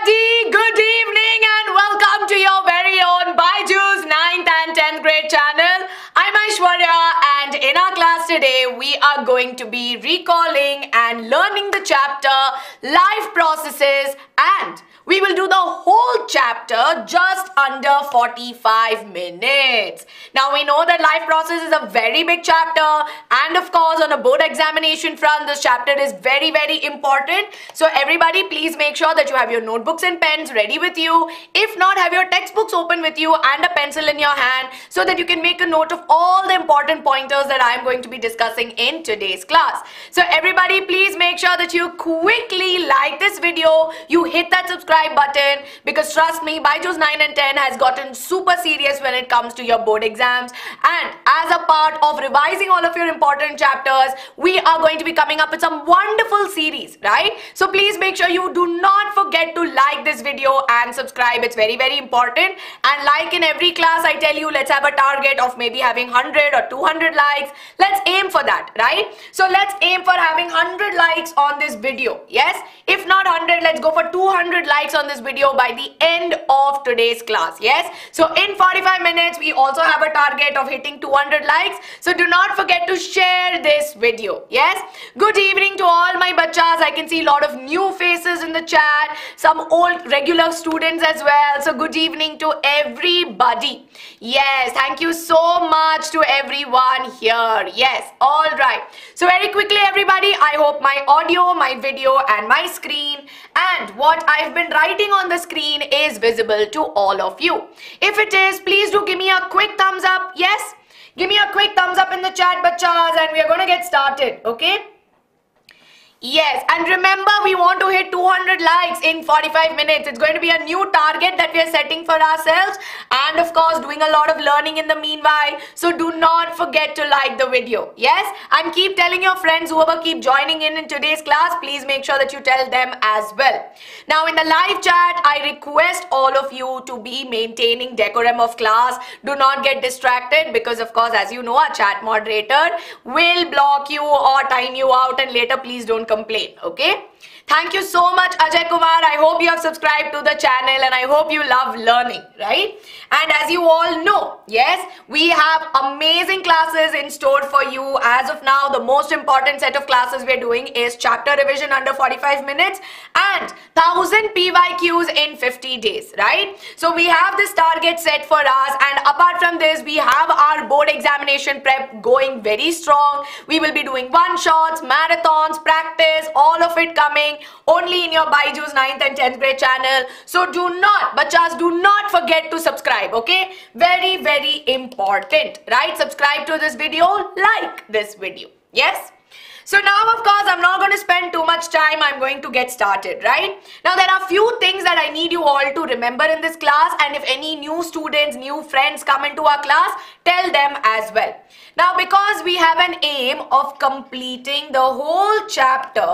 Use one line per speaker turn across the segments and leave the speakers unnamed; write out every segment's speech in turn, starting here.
everybody. Good evening and welcome to your very own Byju's 9th and 10th grade channel. I'm Aishwarya and in our class today we are going to be recalling and learning the chapter Life Processes and we will do the whole chapter just under 45 minutes. Now we know that life process is a very big chapter and of course on a board examination front this chapter is very very important. So everybody please make sure that you have your notebooks and pens ready with you. If not have your textbooks open with you and a pencil in your hand so that you can make a note of all the important pointers that I am going to be discussing in today's class. So everybody please make sure that you quickly like this video, you hit that subscribe subscribe button because trust me, Byju's 9 and 10 has gotten super serious when it comes to your board exams. And as a part of revising all of your important chapters, we are going to be coming up with some wonderful series, right? So please make sure you do not forget to like this video and subscribe. It's very, very important. And like in every class, I tell you, let's have a target of maybe having 100 or 200 likes. Let's aim for that, right? So let's aim for having 100 likes on this video. Yes? If not 100, let's go for 200 likes likes on this video by the end of today's class. Yes. So in 45 minutes, we also have a target of hitting 200 likes. So do not forget to share this video. Yes. Good evening to all my bachas. I can see a lot of new faces in the chat. Some old regular students as well. So good evening to everybody. Yes. Thank you so much to everyone here. Yes. All right. So very quickly, everybody, I hope my audio, my video and my screen and what I've been writing on the screen is visible to all of you. If it is, please do give me a quick thumbs up. Yes? Give me a quick thumbs up in the chat, bachas, and we are going to get started. Okay? Yes, and remember we want to hit 200 likes in 45 minutes. It's going to be a new target that we are setting for ourselves and of course doing a lot of learning in the meanwhile. So do not forget to like the video. Yes, and keep telling your friends whoever keep joining in in today's class, please make sure that you tell them as well. Now in the live chat, I request all of you to be maintaining decorum of class. Do not get distracted because of course as you know our chat moderator will block you or time you out and later please don't complain okay Thank you so much Ajay Kumar. I hope you have subscribed to the channel and I hope you love learning, right? And as you all know, yes, we have amazing classes in store for you. As of now, the most important set of classes we're doing is chapter revision under 45 minutes and 1000 PYQs in 50 days, right? So we have this target set for us and apart from this, we have our board examination prep going very strong. We will be doing one-shots, marathons, practice, all of it coming only in your Byju's 9th and 10th grade channel. So do not, bachas, do not forget to subscribe, okay? Very, very important, right? Subscribe to this video, like this video, yes? So now, of course, I'm not going to spend too much time. I'm going to get started, right? Now, there are a few things that I need you all to remember in this class. And if any new students, new friends come into our class, tell them as well. Now, because we have an aim of completing the whole chapter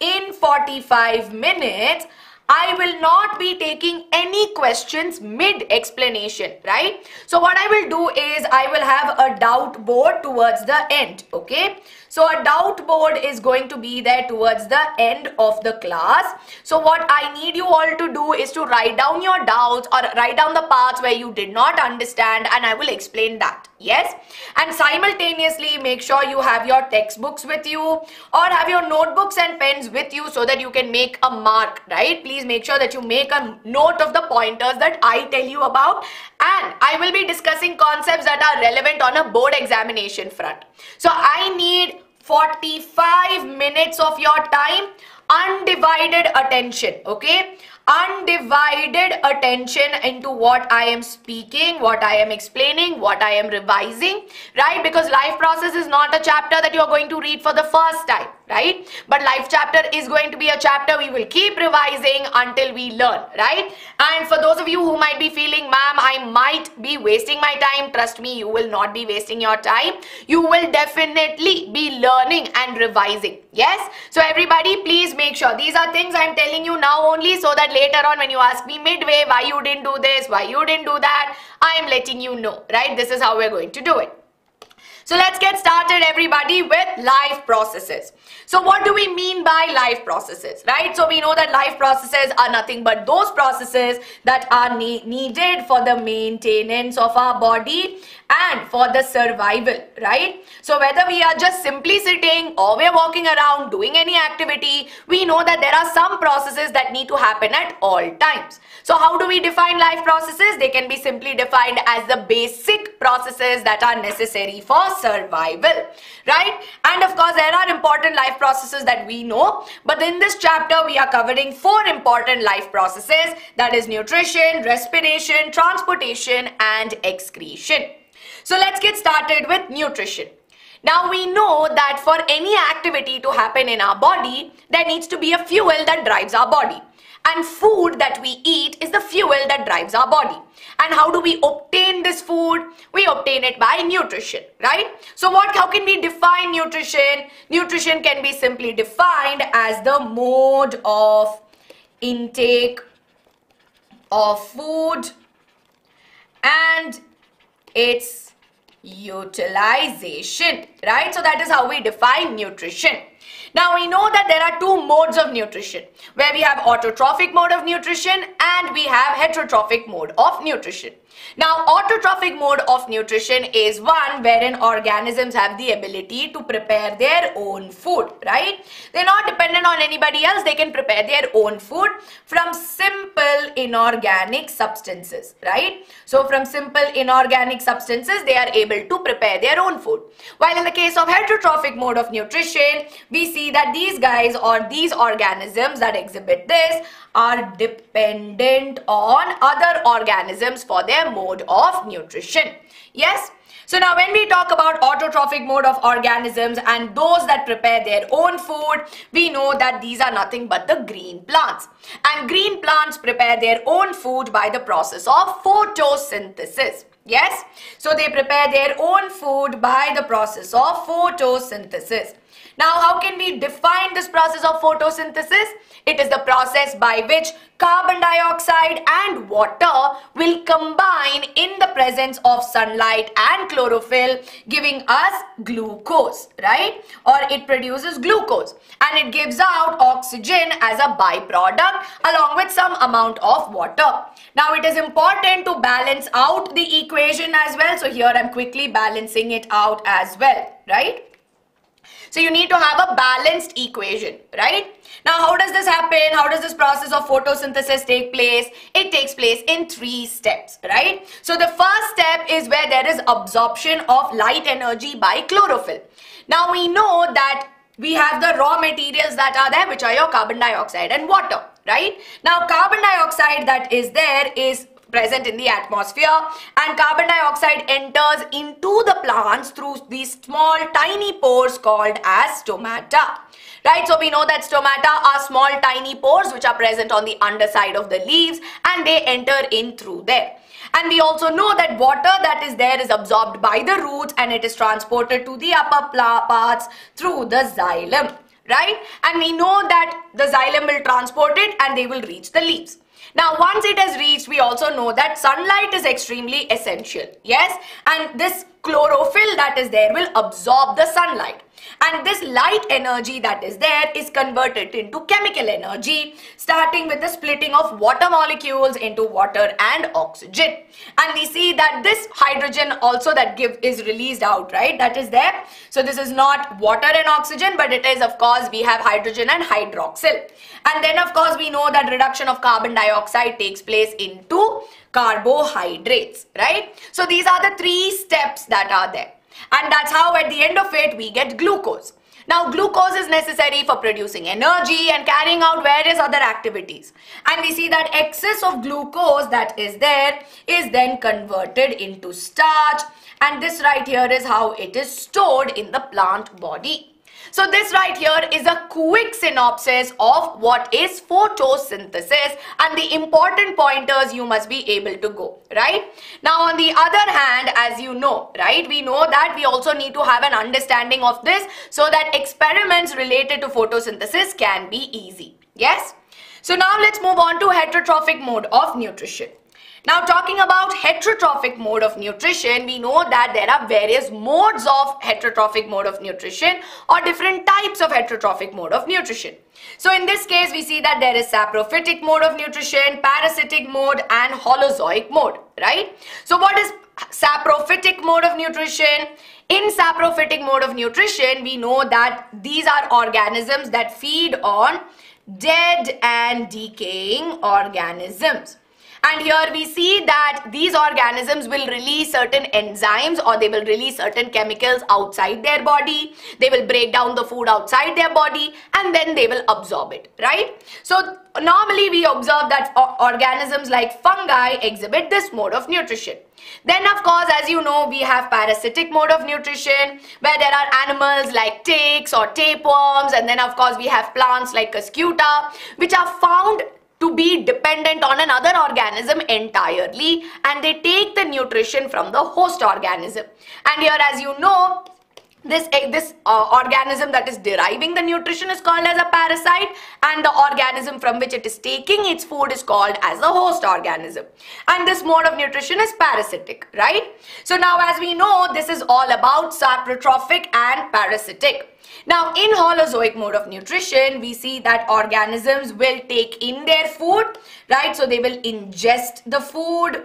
in 45 minutes, I will not be taking any questions mid explanation, right? So what I will do is I will have a doubt board towards the end, okay? So a doubt board is going to be there towards the end of the class. So what I need you all to do is to write down your doubts or write down the parts where you did not understand and I will explain that. Yes. And simultaneously make sure you have your textbooks with you or have your notebooks and pens with you so that you can make a mark, right? Please make sure that you make a note of the pointers that I tell you about and I will be discussing concepts that are relevant on a board examination front. So I need 45 minutes of your time undivided attention okay undivided attention into what I am speaking, what I am explaining, what I am revising, right? Because life process is not a chapter that you are going to read for the first time right? But life chapter is going to be a chapter we will keep revising until we learn, right? And for those of you who might be feeling, ma'am, I might be wasting my time, trust me, you will not be wasting your time. You will definitely be learning and revising, yes? So everybody, please make sure. These are things I'm telling you now only so that later on when you ask me midway why you didn't do this, why you didn't do that, I am letting you know, right? This is how we're going to do it. So let's get started everybody with life processes. So what do we mean by life processes, right? So we know that life processes are nothing but those processes that are ne needed for the maintenance of our body and for the survival, right? So whether we are just simply sitting or we're walking around doing any activity, we know that there are some processes that need to happen at all times. So how do we define life processes? They can be simply defined as the basic processes that are necessary for survival, right? And of course, there are important life processes that we know, but in this chapter, we are covering four important life processes, that is nutrition, respiration, transportation, and excretion. So let's get started with nutrition. Now we know that for any activity to happen in our body, there needs to be a fuel that drives our body. And food that we eat is the fuel that drives our body. And how do we obtain this food? We obtain it by nutrition, right? So what, how can we define nutrition? Nutrition can be simply defined as the mode of intake of food and its utilization, right? So that is how we define nutrition. Now we know that there are two modes of nutrition where we have autotrophic mode of nutrition and we have heterotrophic mode of nutrition. Now, autotrophic mode of nutrition is one wherein organisms have the ability to prepare their own food, right? They're not dependent on anybody else. They can prepare their own food from simple inorganic substances, right? So, from simple inorganic substances, they are able to prepare their own food. While in the case of heterotrophic mode of nutrition, we see that these guys or these organisms that exhibit this are dependent on other organisms for their mode of nutrition. Yes? So now when we talk about autotrophic mode of organisms and those that prepare their own food, we know that these are nothing but the green plants. And green plants prepare their own food by the process of photosynthesis. Yes, so they prepare their own food by the process of photosynthesis. Now, how can we define this process of photosynthesis? It is the process by which carbon dioxide and water will combine in the presence of sunlight and chlorophyll giving us glucose, right? Or it produces glucose and it gives out oxygen as a byproduct along with some amount of water. Now it is important to balance out the equation as well. So here I'm quickly balancing it out as well, right? So you need to have a balanced equation, right? Now, how does this happen? How does this process of photosynthesis take place? It takes place in three steps, right? So the first step is where there is absorption of light energy by chlorophyll. Now we know that we have the raw materials that are there which are your carbon dioxide and water right now carbon dioxide that is there is present in the atmosphere and carbon dioxide enters into the plants through these small tiny pores called as stomata. Right so we know that stomata are small tiny pores which are present on the underside of the leaves and they enter in through there. And we also know that water that is there is absorbed by the roots and it is transported to the upper parts through the xylem. Right? And we know that the xylem will transport it and they will reach the leaves now, once it has reached, we also know that sunlight is extremely essential. Yes, and this chlorophyll that is there will absorb the sunlight and this light energy that is there is converted into chemical energy starting with the splitting of water molecules into water and oxygen. And we see that this hydrogen also that give is released out right? That is there. So this is not water and oxygen but it is of course we have hydrogen and hydroxyl. And then of course we know that reduction of carbon dioxide takes place into carbohydrates right? So these are the three steps that are there and that's how at the end of it we get glucose. Now glucose is necessary for producing energy and carrying out various other activities. And we see that excess of glucose that is there is then converted into starch and this right here is how it is stored in the plant body. So this right here is a quick synopsis of what is photosynthesis and the important pointers you must be able to go, right? Now on the other hand, as you know, right, we know that we also need to have an understanding of this so that experiments related to photosynthesis can be easy. Yes? So now let's move on to heterotrophic mode of nutrition. Now talking about heterotrophic mode of nutrition, we know that there are various modes of heterotrophic mode of nutrition or different types of heterotrophic mode of nutrition. So in this case, we see that there is saprophytic mode of nutrition, parasitic mode and holozoic mode, right? So what is saprophytic mode of nutrition? In saprophytic mode of nutrition, we know that these are organisms that feed on dead and decaying organisms. And here we see that these organisms will release certain enzymes or they will release certain chemicals outside their body. They will break down the food outside their body and then they will absorb it, right? So normally we observe that organisms like fungi exhibit this mode of nutrition. Then of course as you know we have parasitic mode of nutrition where there are animals like ticks or tapeworms and then of course we have plants like cuscuta which are found to be dependent on another organism entirely and they take the nutrition from the host organism. And here as you know, this, eh, this uh, organism that is deriving the nutrition is called as a parasite and the organism from which it is taking its food is called as a host organism. And this mode of nutrition is parasitic, right? So now as we know, this is all about saprotrophic and parasitic. Now in holozoic mode of nutrition, we see that organisms will take in their food, right? So they will ingest the food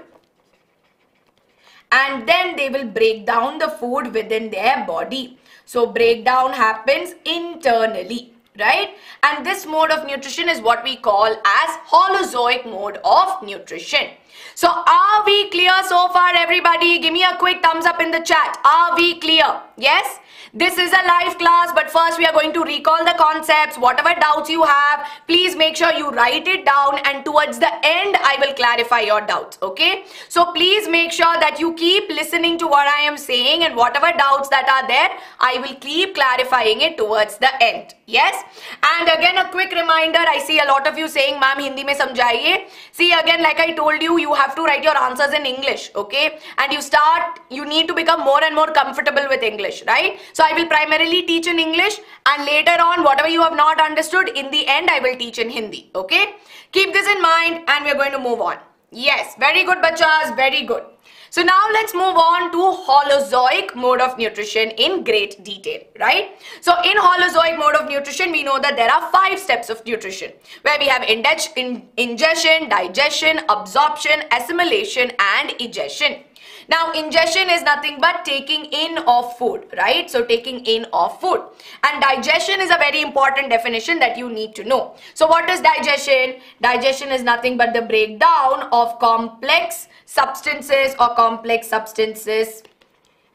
and then they will break down the food within their body. So breakdown happens internally right? And this mode of nutrition is what we call as holozoic mode of nutrition. So are we clear so far everybody? Give me a quick thumbs up in the chat. Are we clear? Yes this is a live class, but first we are going to recall the concepts. Whatever doubts you have, please make sure you write it down and towards the end, I will clarify your doubts, okay? So please make sure that you keep listening to what I am saying and whatever doubts that are there, I will keep clarifying it towards the end. Yes? And again, a quick reminder, I see a lot of you saying, ma'am, Hindi mein samjhaiye. See, again, like I told you, you have to write your answers in English, okay? And you start, you need to become more and more comfortable with English, right? So I will primarily teach in English and later on whatever you have not understood in the end I will teach in Hindi. Okay. Keep this in mind and we are going to move on. Yes. Very good bachas. Very good. So now let's move on to holozoic mode of nutrition in great detail, right? So in holozoic mode of nutrition, we know that there are five steps of nutrition where we have ingestion, digestion, absorption, assimilation and egestion. Now, ingestion is nothing but taking in of food, right? So, taking in of food. And digestion is a very important definition that you need to know. So, what is digestion? Digestion is nothing but the breakdown of complex substances or complex substances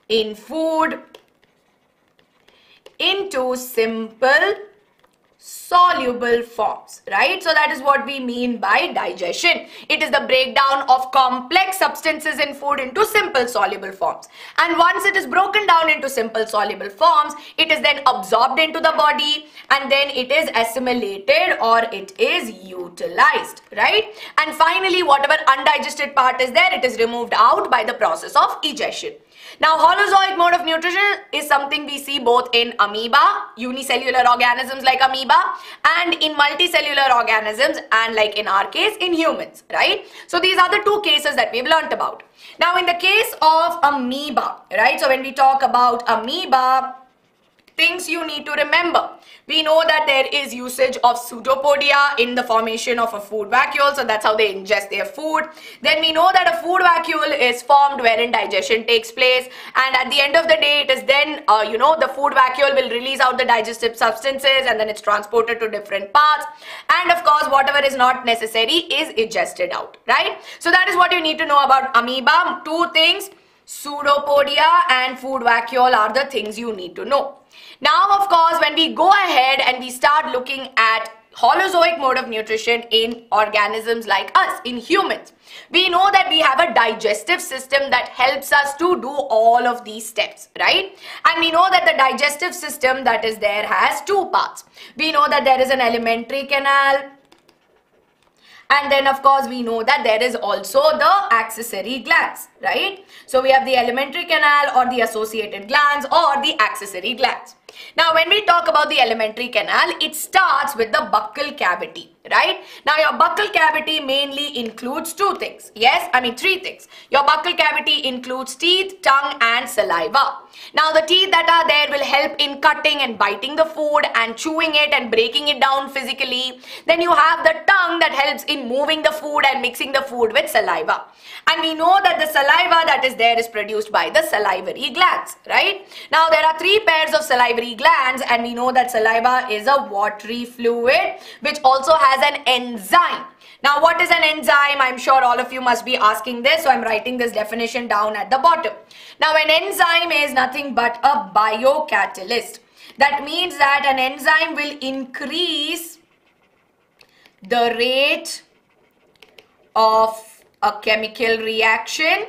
in food into simple soluble forms, right? So that is what we mean by digestion. It is the breakdown of complex substances in food into simple soluble forms. And once it is broken down into simple soluble forms, it is then absorbed into the body and then it is assimilated or it is utilized, right? And finally, whatever undigested part is there, it is removed out by the process of egestion. Now, holozoic mode of nutrition is something we see both in amoeba, unicellular organisms like amoeba, and in multicellular organisms and like in our case in humans, right? So these are the two cases that we've learnt about. Now, in the case of amoeba, right? So when we talk about amoeba, things you need to remember. We know that there is usage of pseudopodia in the formation of a food vacuole. So that's how they ingest their food. Then we know that a food vacuole is formed wherein digestion takes place. And at the end of the day, it is then, uh, you know, the food vacuole will release out the digestive substances and then it's transported to different parts. And of course, whatever is not necessary is ingested out, right? So that is what you need to know about amoeba. Two things, pseudopodia and food vacuole are the things you need to know. Now, of course, when we go ahead and we start looking at holozoic mode of nutrition in organisms like us, in humans, we know that we have a digestive system that helps us to do all of these steps, right? And we know that the digestive system that is there has two parts. We know that there is an alimentary canal, and then of course we know that there is also the accessory glands, right? So we have the alimentary canal or the associated glands or the accessory glands. Now, when we talk about the alimentary canal, it starts with the buccal cavity, right? Now, your buccal cavity mainly includes two things. Yes, I mean three things. Your buccal cavity includes teeth, tongue and saliva. Now, the teeth that are there will help in cutting and biting the food and chewing it and breaking it down physically. Then you have the tongue that helps in moving the food and mixing the food with saliva. And we know that the saliva that is there is produced by the salivary glands, right? Now, there are three pairs of salivary glands and we know that saliva is a watery fluid which also has an enzyme. Now, what is an enzyme? I'm sure all of you must be asking this, so I'm writing this definition down at the bottom. Now, an enzyme is nothing but a biocatalyst. That means that an enzyme will increase the rate of a chemical reaction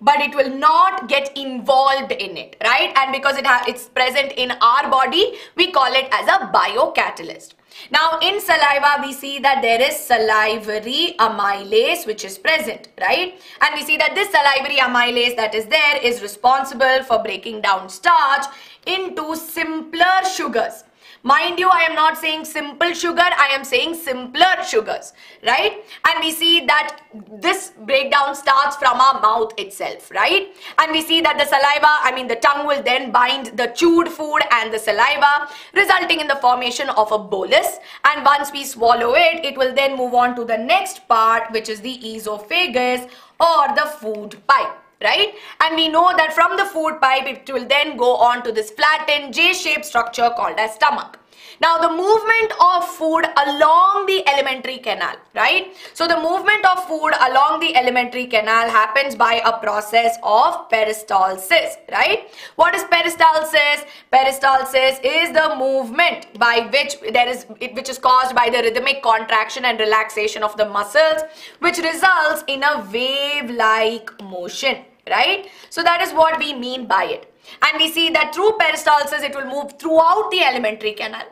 but it will not get involved in it, right? And because it has it's present in our body, we call it as a biocatalyst. Now in saliva, we see that there is salivary amylase which is present, right? And we see that this salivary amylase that is there is responsible for breaking down starch into simpler sugars. Mind you, I am not saying simple sugar, I am saying simpler sugars, right? And we see that this breakdown starts from our mouth itself, right? And we see that the saliva, I mean the tongue will then bind the chewed food and the saliva, resulting in the formation of a bolus. And once we swallow it, it will then move on to the next part, which is the esophagus or the food pipe right? And we know that from the food pipe, it will then go on to this flattened J-shaped structure called as stomach. Now the movement of food along the alimentary canal, right? So the movement of food along the alimentary canal happens by a process of peristalsis, right? What is peristalsis? Peristalsis is the movement by which there is which is caused by the rhythmic contraction and relaxation of the muscles which results in a wave-like motion, right? So that is what we mean by it. And we see that through peristalsis, it will move throughout the alimentary canal.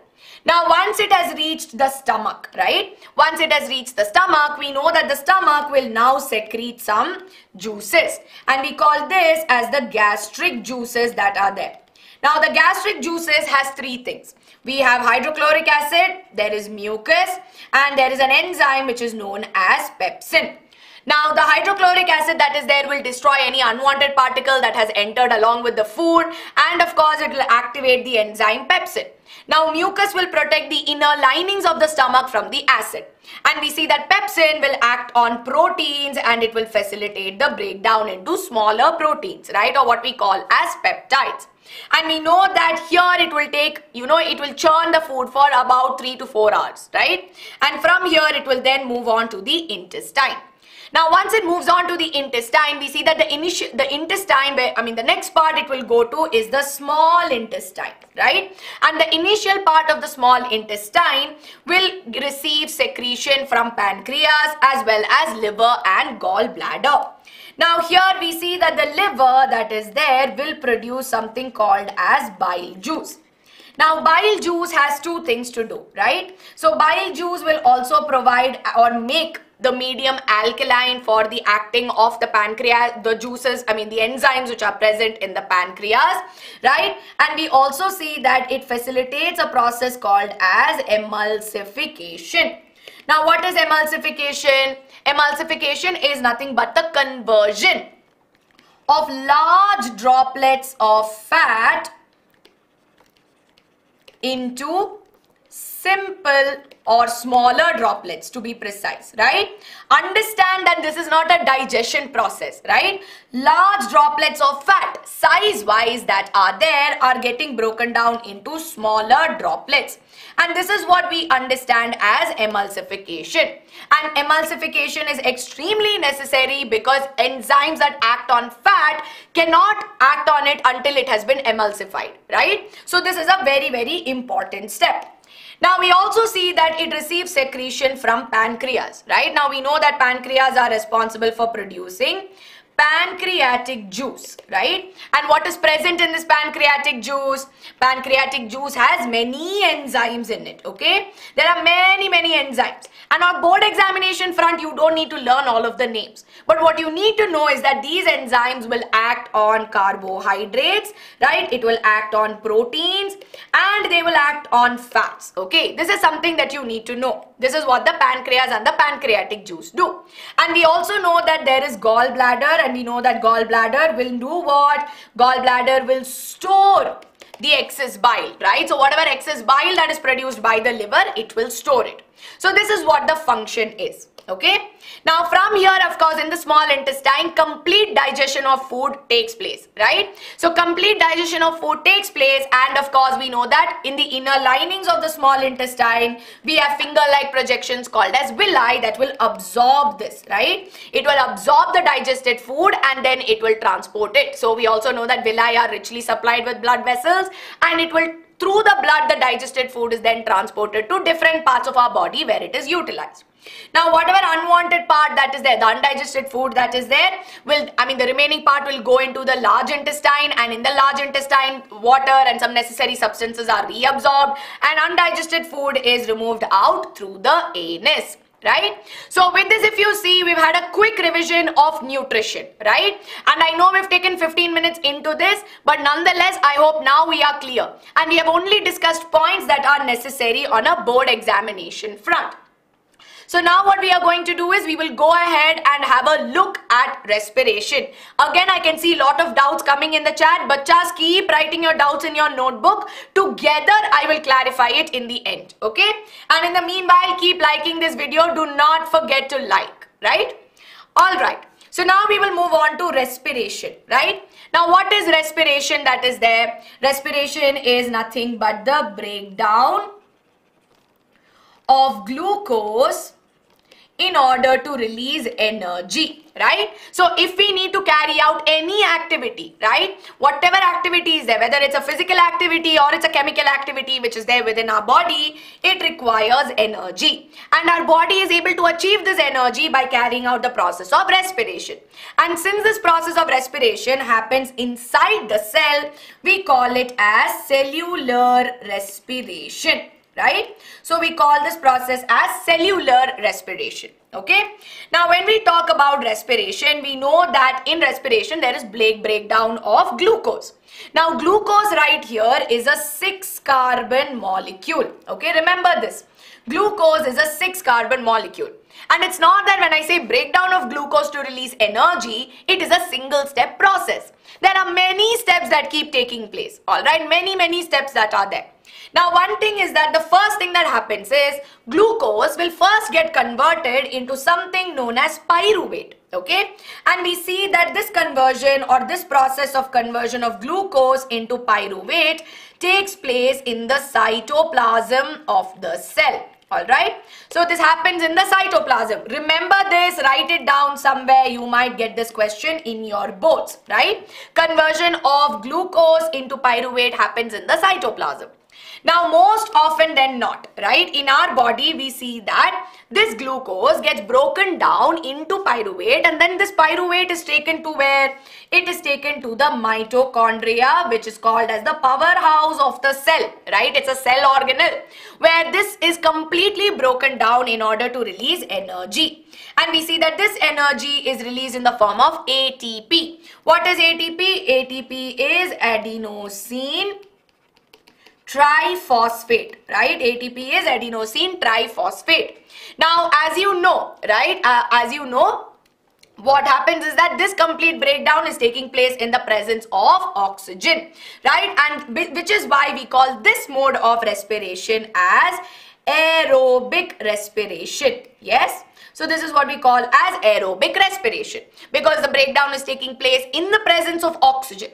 Now, once it has reached the stomach, right? Once it has reached the stomach, we know that the stomach will now secrete some juices. And we call this as the gastric juices that are there. Now, the gastric juices has three things. We have hydrochloric acid, there is mucus, and there is an enzyme which is known as pepsin. Now the hydrochloric acid that is there will destroy any unwanted particle that has entered along with the food and of course it will activate the enzyme pepsin. Now mucus will protect the inner linings of the stomach from the acid. And we see that pepsin will act on proteins and it will facilitate the breakdown into smaller proteins, right? Or what we call as peptides. And we know that here it will take, you know, it will churn the food for about 3 to 4 hours, right? And from here it will then move on to the intestine. Now, once it moves on to the intestine, we see that the initial, the intestine, where, I mean, the next part it will go to is the small intestine, right? And the initial part of the small intestine will receive secretion from pancreas as well as liver and gallbladder. Now here we see that the liver that is there will produce something called as bile juice. Now bile juice has two things to do, right? So bile juice will also provide or make the medium alkaline for the acting of the pancreas, the juices, I mean the enzymes which are present in the pancreas, right? And we also see that it facilitates a process called as emulsification. Now what is emulsification? Emulsification is nothing but the conversion of large droplets of fat into simple or smaller droplets to be precise, right? Understand that this is not a digestion process, right? Large droplets of fat, size-wise that are there are getting broken down into smaller droplets. And this is what we understand as emulsification. And emulsification is extremely necessary because enzymes that act on fat cannot act on it until it has been emulsified, right? So this is a very, very important step. Now we also see that it receives secretion from pancreas, right? Now we know that pancreas are responsible for producing pancreatic juice, right? And what is present in this pancreatic juice? Pancreatic juice has many enzymes in it, okay? There are many, many enzymes. And on board examination front, you don't need to learn all of the names. But what you need to know is that these enzymes will act on carbohydrates, right? It will act on proteins and they will act on fats, okay? This is something that you need to know. This is what the pancreas and the pancreatic juice do. And we also know that there is gallbladder and we know that gallbladder will do what? Gallbladder will store the excess bile, right? So whatever excess bile that is produced by the liver, it will store it. So this is what the function is okay? Now from here of course in the small intestine complete digestion of food takes place right? So complete digestion of food takes place and of course we know that in the inner linings of the small intestine we have finger like projections called as villi that will absorb this right? It will absorb the digested food and then it will transport it. So we also know that villi are richly supplied with blood vessels and it will through the blood the digested food is then transported to different parts of our body where it is utilized now whatever unwanted part that is there, the undigested food that is there will, I mean the remaining part will go into the large intestine and in the large intestine water and some necessary substances are reabsorbed and undigested food is removed out through the anus right? So with this if you see we've had a quick revision of nutrition right? And i know we've taken 15 minutes into this but nonetheless i hope now we are clear. And we have only discussed points that are necessary on a board examination front so now what we are going to do is we will go ahead and have a look at respiration. Again, I can see a lot of doubts coming in the chat, but just keep writing your doubts in your notebook. Together, I will clarify it in the end. Okay? And in the meanwhile, keep liking this video. Do not forget to like. Right? Alright. So now we will move on to respiration, right? Now what is respiration that is there? Respiration is nothing but the breakdown of glucose in order to release energy right? So if we need to carry out any activity right whatever activity is there whether it's a physical activity or it's a chemical activity which is there within our body it requires energy. And our body is able to achieve this energy by carrying out the process of respiration. And since this process of respiration happens inside the cell we call it as cellular respiration right? So we call this process as cellular respiration. Okay. Now when we talk about respiration, we know that in respiration there is breakdown of glucose. Now glucose right here is a 6 carbon molecule. Okay, remember this. Glucose is a 6 carbon molecule. And it's not that when I say breakdown of glucose to release energy, it is a single step process. There are many steps that keep taking place. Alright, many, many steps that are there. Now one thing is that the first thing that happens is glucose will first get converted into something known as pyruvate okay and we see that this conversion or this process of conversion of glucose into pyruvate takes place in the cytoplasm of the cell Alright, so this happens in the cytoplasm. Remember this, write it down somewhere. You might get this question in your boards, right? Conversion of glucose into pyruvate happens in the cytoplasm. Now most often than not, right, in our body we see that this glucose gets broken down into pyruvate and then this pyruvate is taken to where? It is taken to the mitochondria which is called as the powerhouse of the cell, right? It's a cell organelle where this is completely broken down in order to release energy. And we see that this energy is released in the form of ATP. What is ATP? ATP is adenosine triphosphate, right? ATP is adenosine triphosphate. Now, as you know, right, uh, as you know, what happens is that this complete breakdown is taking place in the presence of oxygen, right? And which is why we call this mode of respiration as aerobic respiration. Yes? So this is what we call as aerobic respiration because the breakdown is taking place in the presence of oxygen.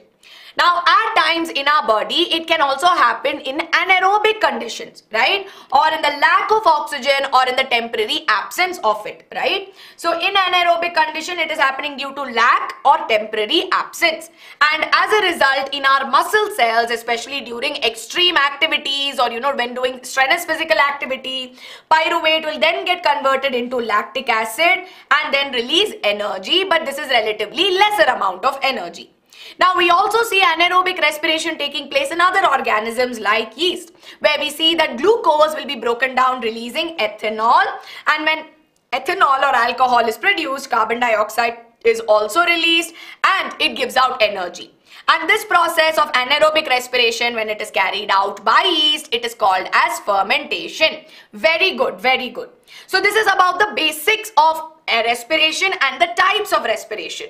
Now, at times in our body, it can also happen in anaerobic conditions, right? Or in the lack of oxygen or in the temporary absence of it, right? So, in anaerobic condition, it is happening due to lack or temporary absence. And as a result, in our muscle cells, especially during extreme activities or, you know, when doing strenuous physical activity, pyruvate will then get converted into lactic acid and then release energy. But this is relatively lesser amount of energy. Now we also see anaerobic respiration taking place in other organisms like yeast where we see that glucose will be broken down releasing ethanol and when ethanol or alcohol is produced carbon dioxide is also released and it gives out energy. And this process of anaerobic respiration when it is carried out by yeast, it is called as fermentation. Very good, very good. So this is about the basics of respiration and the types of respiration.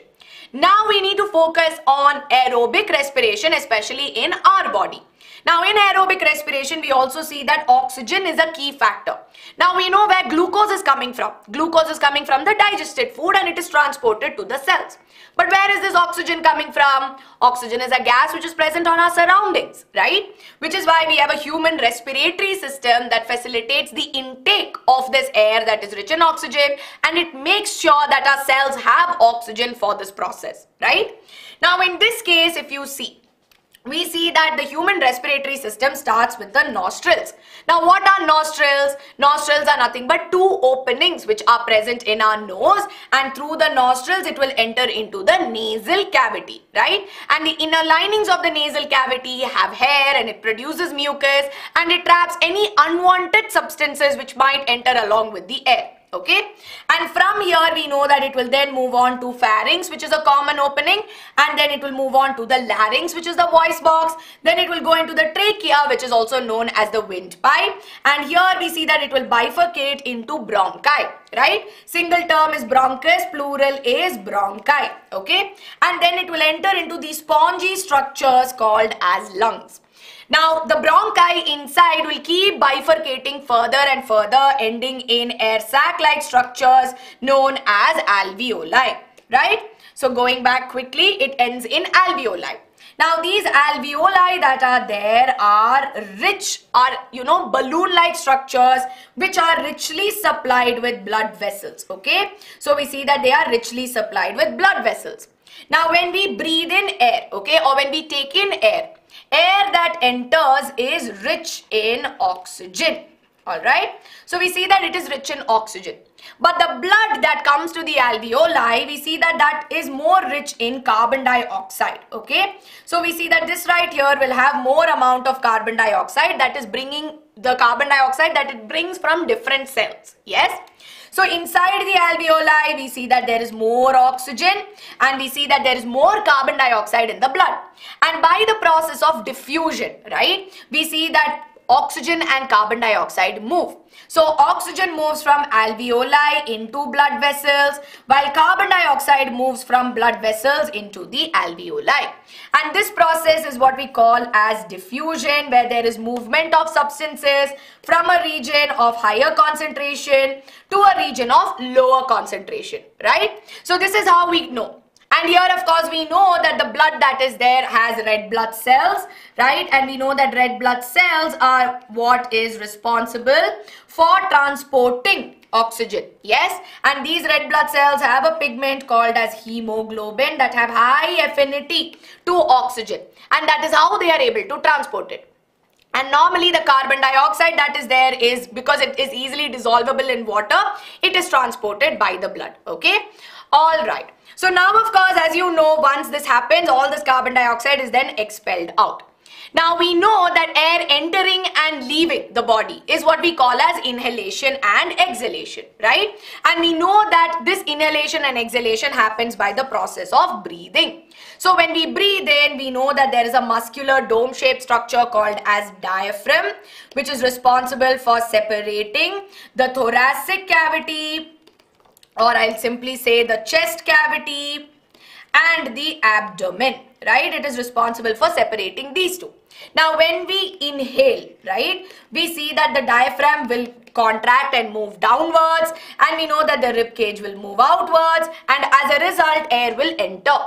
Now we need to focus on aerobic respiration, especially in our body. Now in aerobic respiration, we also see that oxygen is a key factor. Now we know where glucose is coming from. Glucose is coming from the digested food and it is transported to the cells. But where is this oxygen coming from? Oxygen is a gas which is present on our surroundings, right? Which is why we have a human respiratory system that facilitates the intake of this air that is rich in oxygen and it makes sure that our cells have oxygen for this process, right? Now in this case, if you see, we see that the human respiratory system starts with the nostrils. Now what are nostrils? Nostrils are nothing but two openings which are present in our nose and through the nostrils it will enter into the nasal cavity, right? And the inner linings of the nasal cavity have hair and it produces mucus and it traps any unwanted substances which might enter along with the air okay? And from here we know that it will then move on to pharynx which is a common opening. And then it will move on to the larynx which is the voice box. Then it will go into the trachea which is also known as the windpipe. And here we see that it will bifurcate into bronchi right? Single term is bronchus plural is bronchi okay? And then it will enter into these spongy structures called as lungs now the bronchi inside will keep bifurcating further and further ending in air sac like structures known as alveoli, right? So going back quickly, it ends in alveoli. Now these alveoli that are there are rich, are you know balloon-like structures which are richly supplied with blood vessels, okay? So we see that they are richly supplied with blood vessels. Now when we breathe in air, okay, or when we take in air, Air that enters is rich in oxygen. Alright. So we see that it is rich in oxygen. But the blood that comes to the alveoli, we see that that is more rich in carbon dioxide. Okay. So we see that this right here will have more amount of carbon dioxide that is bringing the carbon dioxide that it brings from different cells. Yes. So inside the alveoli, we see that there is more oxygen and we see that there is more carbon dioxide in the blood. And by the process of diffusion, right, we see that oxygen and carbon dioxide move. So oxygen moves from alveoli into blood vessels while carbon dioxide moves from blood vessels into the alveoli. And this process is what we call as diffusion where there is movement of substances from a region of higher concentration to a region of lower concentration, right? So this is how we know and here of course we know that the blood that is there has red blood cells, right? And we know that red blood cells are what is responsible for transporting oxygen yes? And these red blood cells have a pigment called as hemoglobin that have high affinity to oxygen. And that is how they are able to transport it. And normally the carbon dioxide that is there is because it is easily dissolvable in water it is transported by the blood okay? All right so now of course as you know once this happens all this carbon dioxide is then expelled out. Now we know that air entering and leaving the body is what we call as inhalation and exhalation, right? And we know that this inhalation and exhalation happens by the process of breathing. So when we breathe in, we know that there is a muscular dome-shaped structure called as diaphragm, which is responsible for separating the thoracic cavity or I'll simply say the chest cavity and the abdomen, right? It is responsible for separating these two. Now, when we inhale, right, we see that the diaphragm will contract and move downwards and we know that the rib cage will move outwards and as a result, air will enter.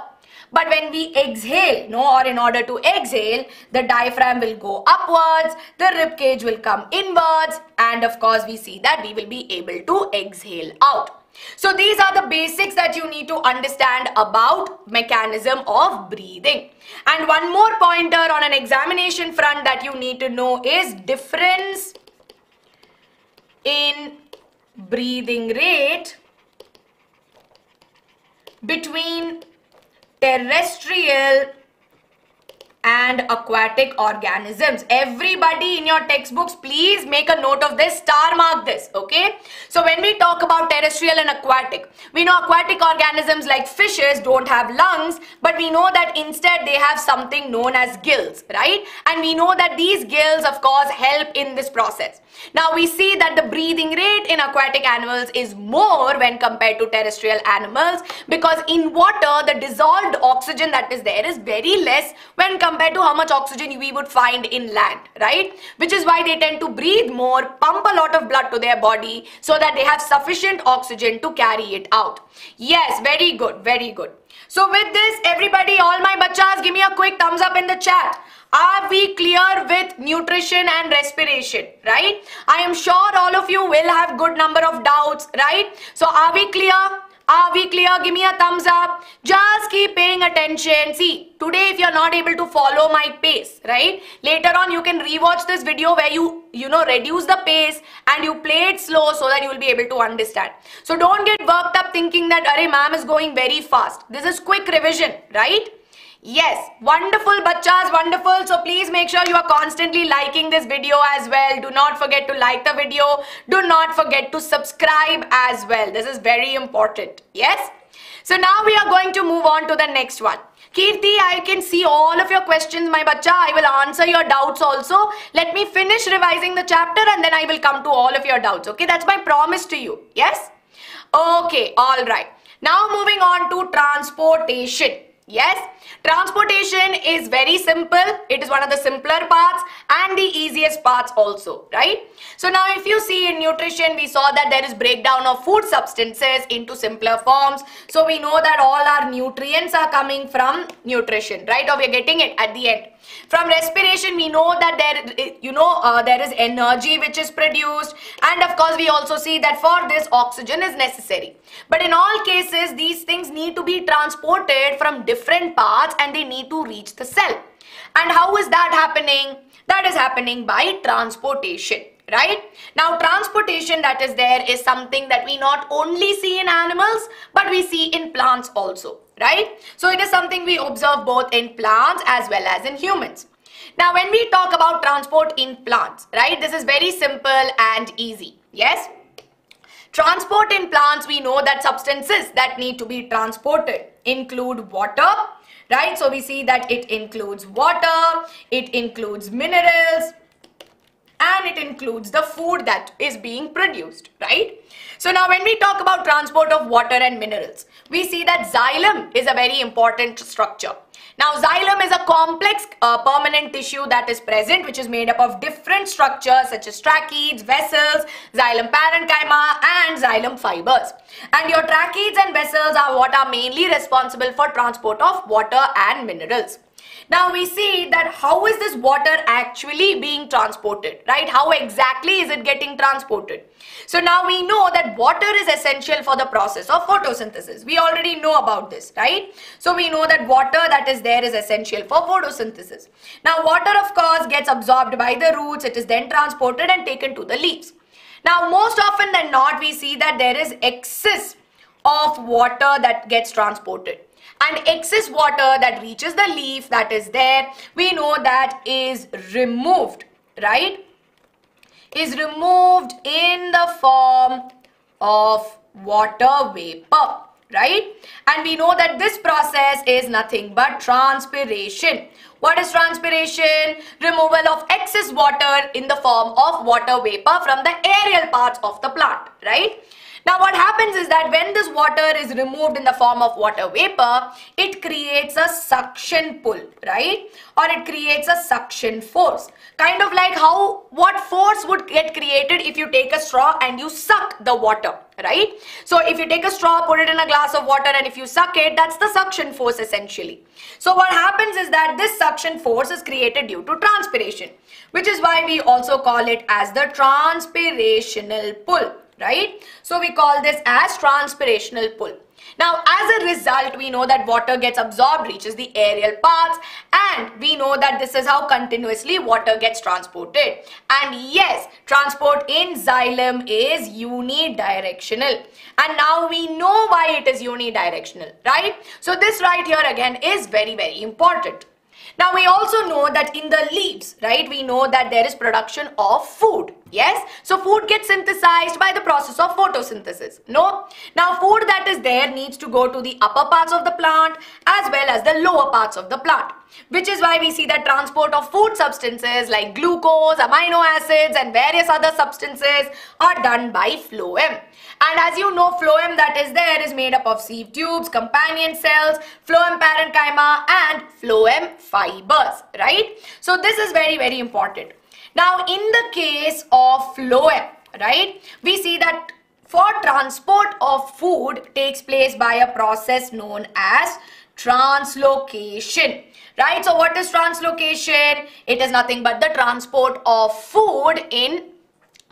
But when we exhale, no, or in order to exhale, the diaphragm will go upwards, the rib cage will come inwards, and of course we see that we will be able to exhale out. So these are the basics that you need to understand about mechanism of breathing. And one more pointer on an examination front that you need to know is difference in breathing rate between terrestrial and aquatic organisms. Everybody in your textbooks, please make a note of this, star mark this, okay? So when we talk about terrestrial and aquatic, we know aquatic organisms like fishes don't have lungs, but we know that instead they have something known as gills, right? And we know that these gills, of course, help in this process. Now we see that the breathing rate in aquatic animals is more when compared to terrestrial animals because in water, the dissolved oxygen that is there is very less when compared compared to how much oxygen we would find in land, right? Which is why they tend to breathe more, pump a lot of blood to their body so that they have sufficient oxygen to carry it out. Yes, very good, very good. So with this, everybody, all my bachas, give me a quick thumbs up in the chat. Are we clear with nutrition and respiration, right? I am sure all of you will have good number of doubts, right? So are we clear? Are we clear? Give me a thumbs up. Just keep paying attention. See, today if you're not able to follow my pace, right? Later on you can rewatch this video where you, you know, reduce the pace and you play it slow so that you will be able to understand. So don't get worked up thinking that, Arey, ma'am is going very fast. This is quick revision, right? Yes, wonderful bachas, wonderful. So please make sure you are constantly liking this video as well. Do not forget to like the video. Do not forget to subscribe as well. This is very important. Yes? So now we are going to move on to the next one. Kirti, I can see all of your questions, my bacha. I will answer your doubts also. Let me finish revising the chapter and then I will come to all of your doubts. Okay, that's my promise to you. Yes? Okay, all right. Now moving on to transportation. Yes, transportation is very simple. It is one of the simpler parts and the easiest parts also, right? So now if you see in nutrition, we saw that there is breakdown of food substances into simpler forms. So we know that all our nutrients are coming from nutrition, right? Or we're getting it at the end. From respiration, we know that there, you know, uh, there is energy which is produced. And of course, we also see that for this, oxygen is necessary. But in all cases, these things need to be transported from different parts and they need to reach the cell. And how is that happening? That is happening by transportation right? Now transportation that is there is something that we not only see in animals but we see in plants also right? So it is something we observe both in plants as well as in humans. Now when we talk about transport in plants, right, this is very simple and easy, yes? Transport in plants, we know that substances that need to be transported include water, right? So we see that it includes water, it includes minerals, and it includes the food that is being produced, right? So now when we talk about transport of water and minerals, we see that xylem is a very important structure. Now xylem is a complex uh, permanent tissue that is present which is made up of different structures such as tracheids, vessels, xylem parenchyma and xylem fibers. And your tracheids and vessels are what are mainly responsible for transport of water and minerals. Now we see that how is this water actually being transported, right? How exactly is it getting transported? So now we know that water is essential for the process of photosynthesis. We already know about this, right? So we know that water that is there is essential for photosynthesis. Now water of course gets absorbed by the roots. It is then transported and taken to the leaves. Now most often than not we see that there is excess of water that gets transported and excess water that reaches the leaf that is there we know that is removed right? Is removed in the form of water vapor right? And we know that this process is nothing but transpiration. What is transpiration? Removal of excess water in the form of water vapor from the aerial parts of the plant right Now what happens is that when this water is removed in the form of water vapor, it creates a suction pull, right? Or it creates a suction force. Kind of like how, what force would get created if you take a straw and you suck the water, right? So if you take a straw, put it in a glass of water and if you suck it, that's the suction force essentially. So what happens is that this suction force is created due to transpiration, which is why we also call it as the transpirational pull right? So we call this as transpirational pull. Now, as a result, we know that water gets absorbed, reaches the aerial parts, and we know that this is how continuously water gets transported. And yes, transport in xylem is unidirectional. And now we know why it is unidirectional, right? So this right here again is very, very important. Now we also know that in the leaves, right, we know that there is production of food. Yes, so food gets synthesized by the process of photosynthesis. No, now food that is there needs to go to the upper parts of the plant as well as the lower parts of the plant. Which is why we see that transport of food substances like glucose, amino acids and various other substances are done by phloem. And as you know, phloem that is there is made up of sieve tubes, companion cells, phloem parenchyma and phloem fibers, right? So this is very, very important. Now, in the case of phloem, right, we see that for transport of food takes place by a process known as translocation right so what is translocation it is nothing but the transport of food in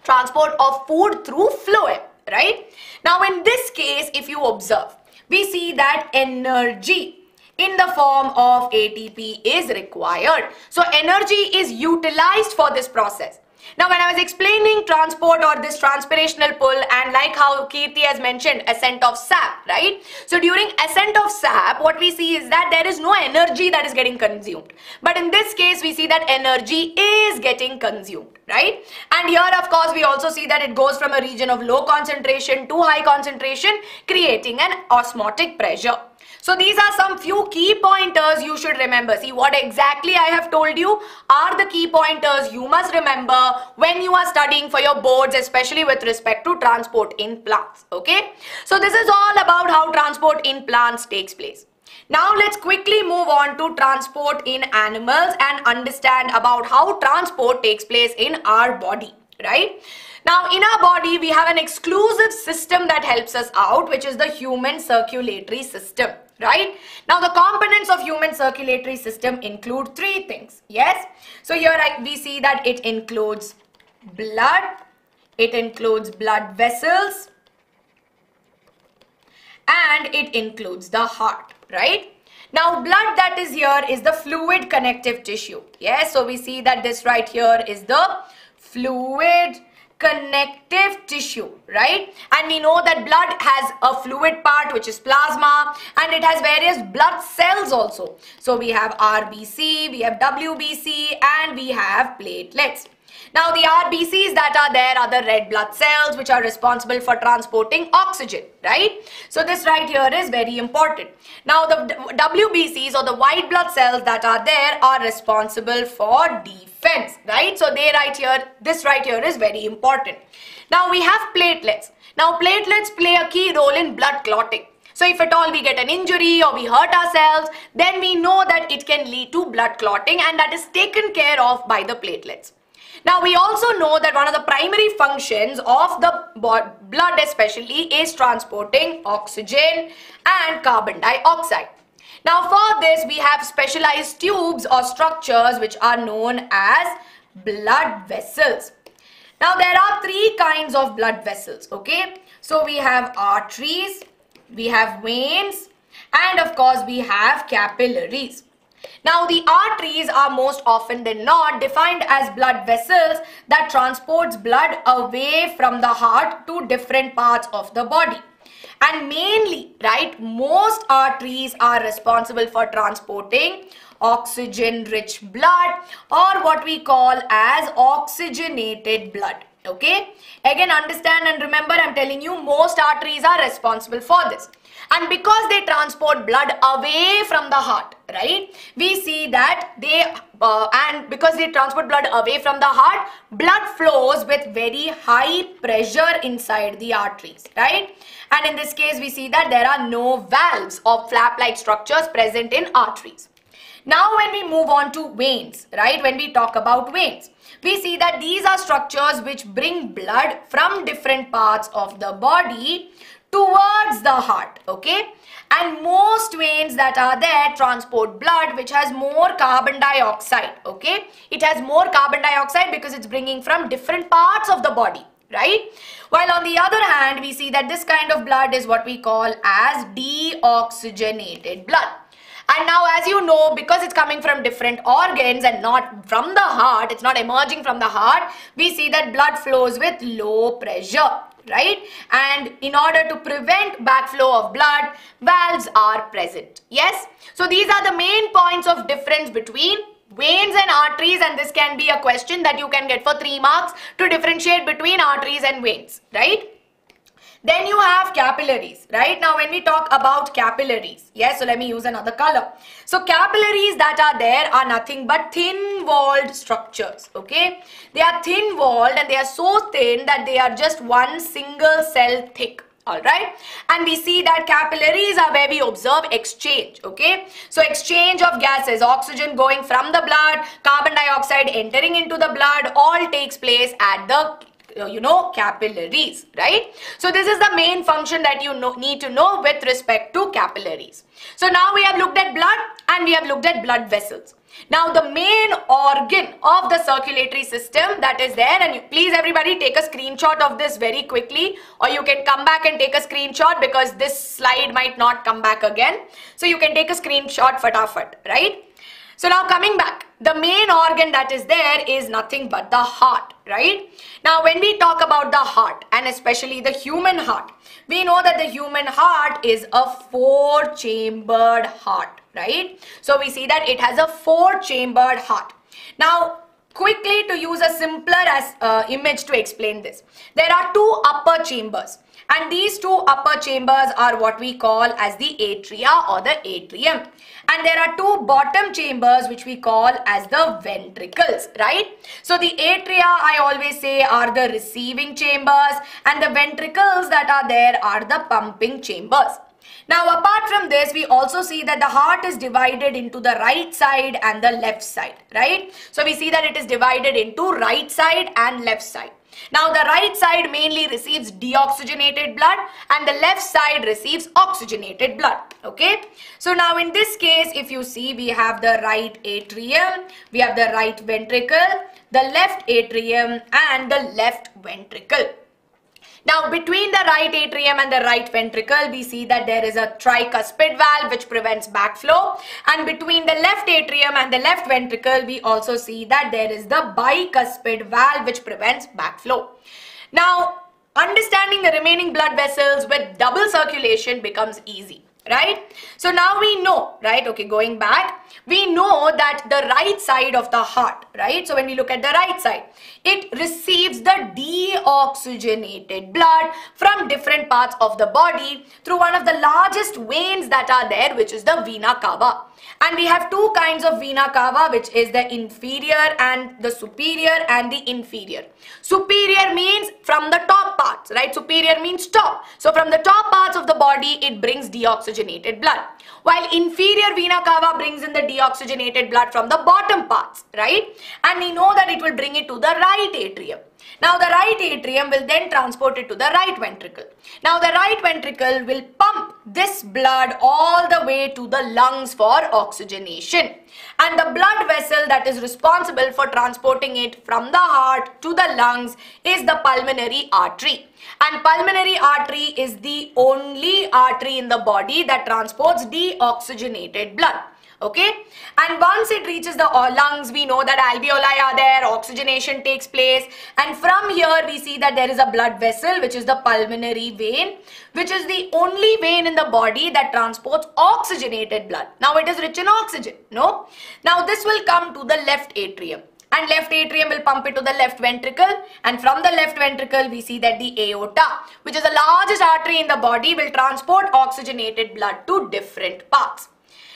transport of food through phloem right? Now in this case, if you observe, we see that energy in the form of ATP is required. So energy is utilized for this process. Now when I was explaining transport or this transpirational pull and like how Kirti has mentioned ascent of sap, right? So during ascent of sap, what we see is that there is no energy that is getting consumed. But in this case, we see that energy is getting consumed, right? And here, of course, we also see that it goes from a region of low concentration to high concentration, creating an osmotic pressure. So these are some few key pointers you should remember. See what exactly I have told you are the key pointers you must remember when you are studying for your boards especially with respect to transport in plants. Okay. So this is all about how transport in plants takes place. Now let's quickly move on to transport in animals and understand about how transport takes place in our body, right? Now in our body we have an exclusive system that helps us out which is the human circulatory system right? Now the components of human circulatory system include three things, yes? So here I, we see that it includes blood, it includes blood vessels, and it includes the heart, right? Now blood that is here is the fluid connective tissue, yes? So we see that this right here is the fluid connective tissue, right? And we know that blood has a fluid part which is plasma and it has various blood cells also. So we have RBC, we have WBC and we have platelets. Now the RBCs that are there are the red blood cells which are responsible for transporting oxygen, right? So this right here is very important. Now the WBCs or the white blood cells that are there are responsible for defense, right? So they right here, this right here is very important. Now we have platelets. Now platelets play a key role in blood clotting. So if at all we get an injury or we hurt ourselves, then we know that it can lead to blood clotting and that is taken care of by the platelets. Now we also know that one of the primary functions of the blood especially is transporting oxygen and carbon dioxide. Now for this we have specialized tubes or structures which are known as blood vessels. Now there are three kinds of blood vessels okay. So we have arteries, we have veins and of course we have capillaries. Now the arteries are most often than not defined as blood vessels that transports blood away from the heart to different parts of the body. And mainly, right, most arteries are responsible for transporting oxygen rich blood or what we call as oxygenated blood Okay. Again, understand and remember, I'm telling you, most arteries are responsible for this. And because they transport blood away from the heart, right? We see that they, uh, and because they transport blood away from the heart, blood flows with very high pressure inside the arteries, right? And in this case, we see that there are no valves or flap-like structures present in arteries. Now when we move on to veins, right, when we talk about veins, we see that these are structures which bring blood from different parts of the body towards the heart, okay? And most veins that are there transport blood which has more carbon dioxide, okay? It has more carbon dioxide because it's bringing from different parts of the body, right? While on the other hand, we see that this kind of blood is what we call as deoxygenated blood. And now as you know, because it's coming from different organs and not from the heart, it's not emerging from the heart, we see that blood flows with low pressure right? And in order to prevent backflow of blood valves are present yes? So these are the main points of difference between veins and arteries and this can be a question that you can get for 3 marks to differentiate between arteries and veins right then you have capillaries, right? Now when we talk about capillaries, yes, so let me use another color. So capillaries that are there are nothing but thin walled structures, okay? They are thin walled and they are so thin that they are just one single cell thick all right and we see that capillaries are where we observe exchange okay so exchange of gases oxygen going from the blood carbon dioxide entering into the blood all takes place at the Uh, you know capillaries right? So this is the main function that you know, need to know with respect to capillaries. So now we have looked at blood and we have looked at blood vessels. Now the main organ of the circulatory system that is there and you, please everybody take a screenshot of this very quickly or you can come back and take a screenshot because this slide might not come back again. So you can take a screenshot fatafat right so now coming back, the main organ that is there is nothing but the heart, right? Now when we talk about the heart and especially the human heart, we know that the human heart is a four chambered heart, right? So we see that it has a four chambered heart. Now quickly to use a simpler as uh, image to explain this. There are two upper chambers and these two upper chambers are what we call as the atria or the atrium and there are two bottom chambers which we call as the ventricles right? So the atria i always say are the receiving chambers and the ventricles that are there are the pumping chambers. Now apart from this we also see that the heart is divided into the right side and the left side right? So we see that it is divided into right side and left side now the right side mainly receives deoxygenated blood and the left side receives oxygenated blood. Okay. So now in this case if you see we have the right atrium, we have the right ventricle, the left atrium and the left ventricle. Now between the right atrium and the right ventricle we see that there is a tricuspid valve which prevents backflow and between the left atrium and the left ventricle we also see that there is the bicuspid valve which prevents backflow. Now understanding the remaining blood vessels with double circulation becomes easy right? So now we know right? Okay going back we know that the right side of the heart right? So when we look at the right side it receives the deoxygenated blood from different parts of the body through one of the largest veins that are there which is the vena cava and we have two kinds of vena cava which is the inferior and the superior and the inferior. Superior means from the top parts right? Superior means top. So from the top parts of the body it brings deoxygenated blood. While inferior vena cava brings in the deoxygenated blood from the bottom parts right? And we know that it will bring it to the right atrium now the right atrium will then transport it to the right ventricle. Now the right ventricle will pump this blood all the way to the lungs for oxygenation. And the blood vessel that is responsible for transporting it from the heart to the lungs is the pulmonary artery. And pulmonary artery is the only artery in the body that transports deoxygenated blood okay? And once it reaches the uh, lungs we know that alveoli are there oxygenation takes place. And from here we see that there is a blood vessel which is the pulmonary vein which is the only vein in the body that transports oxygenated blood. Now it is rich in oxygen no? Now this will come to the left atrium. And left atrium will pump it to the left ventricle. And from the left ventricle we see that the aorta which is the largest artery in the body will transport oxygenated blood to different parts.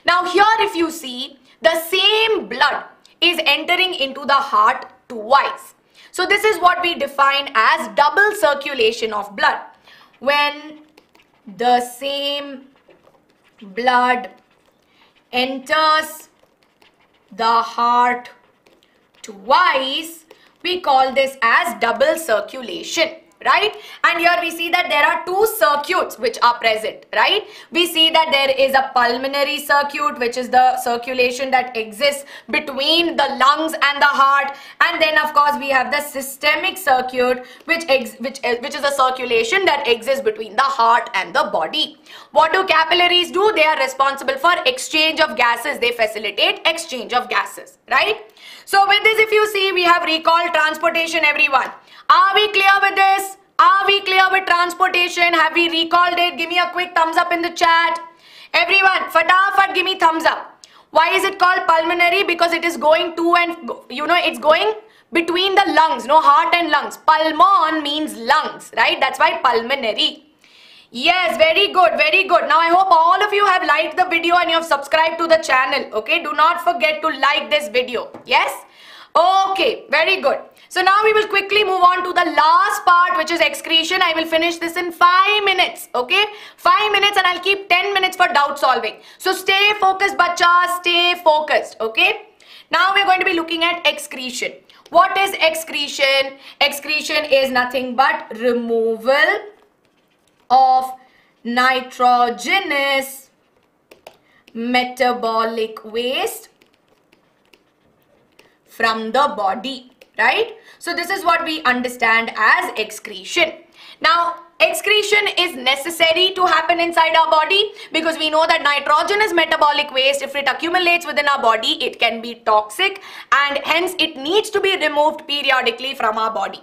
Now here if you see the same blood is entering into the heart twice. So this is what we define as double circulation of blood. When the same blood enters the heart twice, we call this as double circulation right? And here we see that there are two circuits which are present right? We see that there is a pulmonary circuit which is the circulation that exists between the lungs and the heart. And then of course we have the systemic circuit which which eh, which is a circulation that exists between the heart and the body. What do capillaries do? They are responsible for exchange of gases. They facilitate exchange of gases right? So with this if you see we have recalled transportation everyone are we clear with this? Are we clear with transportation? Have we recalled it? Give me a quick thumbs up in the chat. Everyone, fatafat give me thumbs up. Why is it called pulmonary? Because it is going to and, you know, it's going between the lungs, no heart and lungs. Pulmon means lungs, right? That's why pulmonary. Yes, very good, very good. Now I hope all of you have liked the video and you have subscribed to the channel. Okay, do not forget to like this video. Yes? Okay, very good. So now we will quickly move on to the last part which is excretion. I will finish this in 5 minutes. Okay. 5 minutes and I'll keep 10 minutes for doubt solving. So stay focused bacha. Stay focused. Okay. Now we're going to be looking at excretion. What is excretion? Excretion is nothing but removal of nitrogenous metabolic waste from the body right? So this is what we understand as excretion. Now, excretion is necessary to happen inside our body because we know that nitrogen is metabolic waste. If it accumulates within our body, it can be toxic and hence it needs to be removed periodically from our body.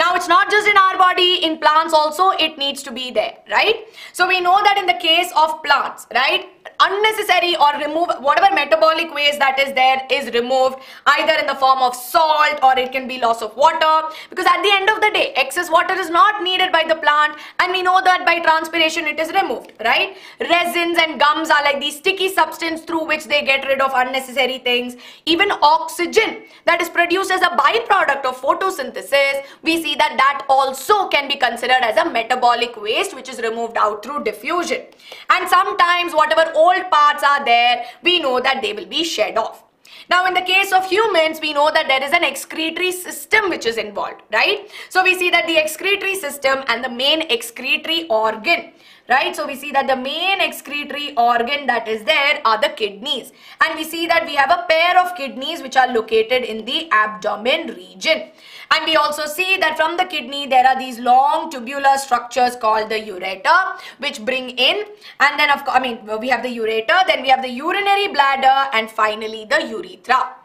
Now, it's not just in our body, in plants also, it needs to be there, right? So, we know that in the case of plants, right, unnecessary or remove whatever metabolic waste that is there is removed either in the form of salt or it can be loss of water. Because at the end of the day excess water is not needed by the plant and we know that by transpiration it is removed right? Resins and gums are like these sticky substance through which they get rid of unnecessary things. Even oxygen that is produced as a byproduct of photosynthesis we see that that also can be considered as a metabolic waste which is removed out through diffusion and sometimes whatever old parts are there, we know that they will be shed off. Now, in the case of humans, we know that there is an excretory system which is involved, right? So, we see that the excretory system and the main excretory organ, right? So, we see that the main excretory organ that is there are the kidneys. And we see that we have a pair of kidneys which are located in the abdomen region. And we also see that from the kidney there are these long tubular structures called the ureter which bring in and then of course I mean we have the ureter then we have the urinary bladder and finally the urethra.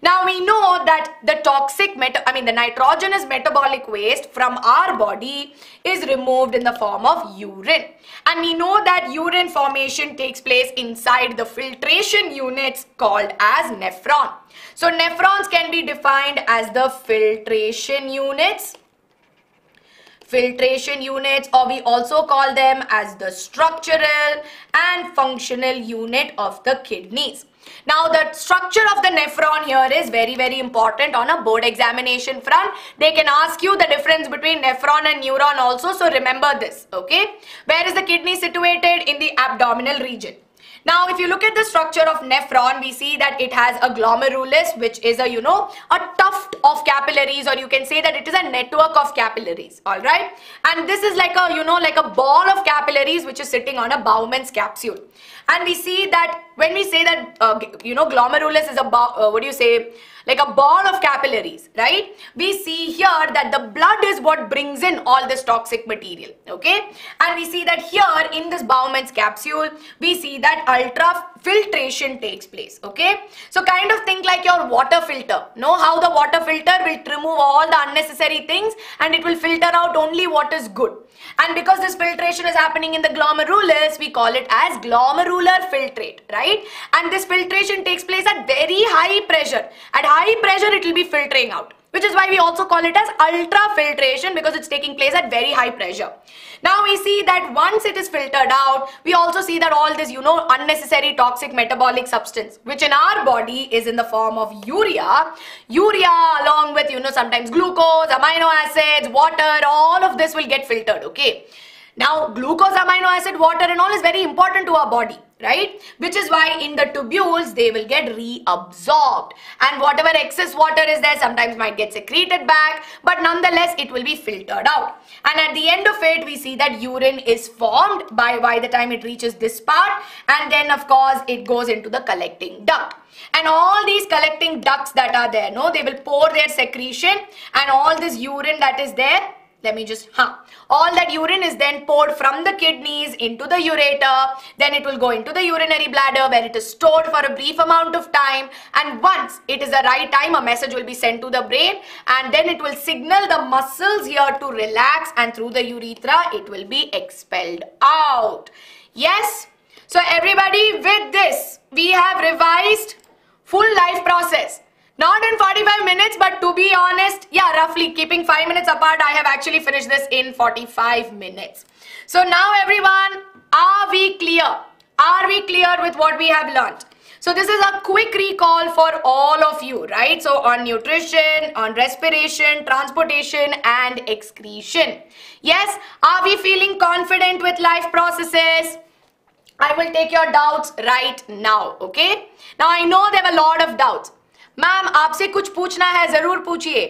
Now we know that the toxic meta I mean the nitrogenous metabolic waste from our body is removed in the form of urine. And we know that urine formation takes place inside the filtration units called as nephron. So nephrons can be defined as the filtration units filtration units or we also call them as the structural and functional unit of the kidneys. Now the structure of the nephron here is very very important on a board examination front. They can ask you the difference between nephron and neuron also. So remember this. Okay. Where is the kidney situated? In the abdominal region. Now, if you look at the structure of nephron, we see that it has a glomerulus, which is a, you know, a tuft of capillaries, or you can say that it is a network of capillaries, all right? And this is like a, you know, like a ball of capillaries, which is sitting on a Bowman's capsule. And we see that when we say that, uh, you know, glomerulus is a, uh, what do you say, like a ball of capillaries, right? We see here that the blood is what brings in all this toxic material, okay? And we see that here in this Bowman's capsule, we see that ultrafiltration takes place, okay? So kind of think like your water filter. Know how the water filter will remove all the unnecessary things and it will filter out only what is good. And because this filtration is happening in the glomerulus, we call it as glomerular filtrate, right? And this filtration takes place at very high pressure. At high pressure, it will be filtering out which is why we also call it as ultrafiltration because it's taking place at very high pressure. Now we see that once it is filtered out, we also see that all this, you know, unnecessary toxic metabolic substance, which in our body is in the form of urea, urea along with, you know, sometimes glucose, amino acids, water, all of this will get filtered, okay? Now, glucose, amino acid, water and all is very important to our body right? Which is why in the tubules, they will get reabsorbed. And whatever excess water is there, sometimes might get secreted back, but nonetheless, it will be filtered out. And at the end of it, we see that urine is formed by, by the time it reaches this part. And then, of course, it goes into the collecting duct. And all these collecting ducts that are there, no, they will pour their secretion and all this urine that is there let me just, huh. All that urine is then poured from the kidneys into the ureter. Then it will go into the urinary bladder where it is stored for a brief amount of time. And once it is the right time, a message will be sent to the brain. And then it will signal the muscles here to relax. And through the urethra, it will be expelled out. Yes? So everybody, with this, we have revised full life process. Not in 45 minutes, but to be honest, yeah, roughly keeping 5 minutes apart, I have actually finished this in 45 minutes. So now everyone, are we clear? Are we clear with what we have learned? So this is a quick recall for all of you, right? So on nutrition, on respiration, transportation and excretion. Yes, are we feeling confident with life processes? I will take your doubts right now, okay? Now I know there are a lot of doubts. Ma'am आपसे कुछ पूछना है जरूर पूछिए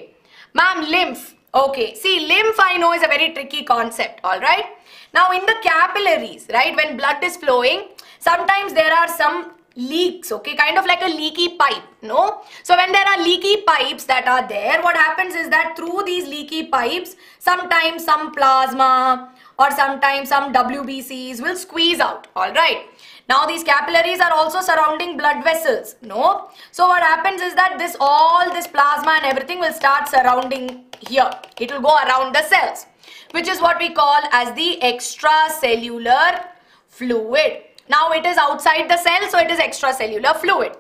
ma'am lymph okay see lymph i know is a very tricky concept all right now in the capillaries right when blood is flowing sometimes there are some leaks okay kind of like a leaky pipe no so when there are leaky pipes that are there what happens is that through these leaky pipes sometimes some plasma or sometimes some wbcs will squeeze out all right now these capillaries are also surrounding blood vessels. No. So what happens is that this all this plasma and everything will start surrounding here. It will go around the cells which is what we call as the extracellular fluid. Now it is outside the cell so it is extracellular fluid.